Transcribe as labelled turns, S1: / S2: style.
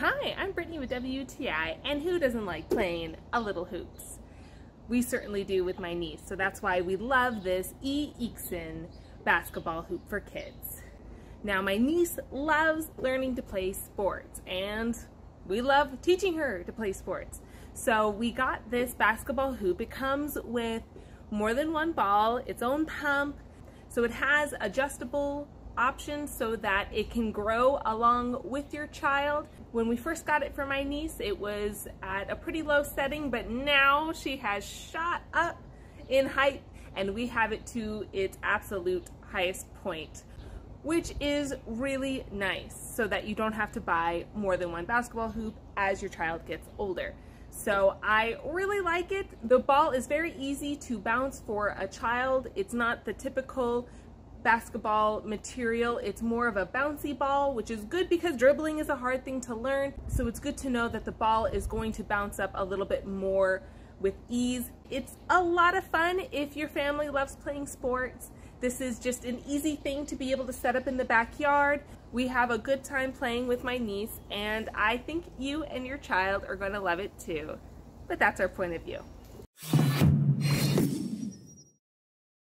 S1: Hi, I'm Brittany with WTI, and who doesn't like playing a little hoops? We certainly do with my niece, so that's why we love this E. EAKSON basketball hoop for kids. Now, my niece loves learning to play sports, and we love teaching her to play sports. So we got this basketball hoop. It comes with more than one ball, its own pump, so it has adjustable options so that it can grow along with your child. When we first got it for my niece, it was at a pretty low setting, but now she has shot up in height and we have it to its absolute highest point, which is really nice so that you don't have to buy more than one basketball hoop as your child gets older. So I really like it. The ball is very easy to bounce for a child. It's not the typical basketball material. It's more of a bouncy ball, which is good because dribbling is a hard thing to learn. So it's good to know that the ball is going to bounce up a little bit more with ease. It's a lot of fun if your family loves playing sports. This is just an easy thing to be able to set up in the backyard. We have a good time playing with my niece and I think you and your child are going to love it too. But that's our point of view.